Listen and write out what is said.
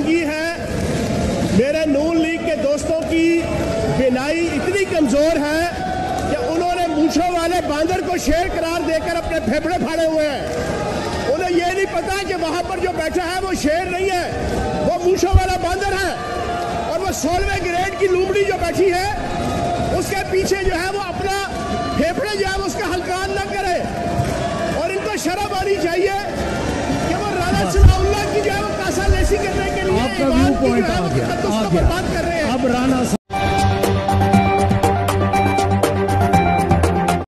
तंगी है। मेरे नून लीग के दोस्तों की बिनाई इतनी कमज़ोर है कि उन्होंने मूछो वाले बांदर को शेर करार देकर अपने फेफड़े फाड़े हुए हैं। उन्हें यह नहीं पता कि वहाँ पर जो बैठा है वो शेर नहीं है वो मूछो वाला बांदर है। और वो सोलवे ग्रेड की लूमड़ी जो बैठी है उसके पीछे जो है वो अपना फेफड़े जो है वो उसका हल्का न करे। और इनको शर्म आनी चाहिए कि वो राजा चुनाव पॉइंट आ गया आ गया। अब राणा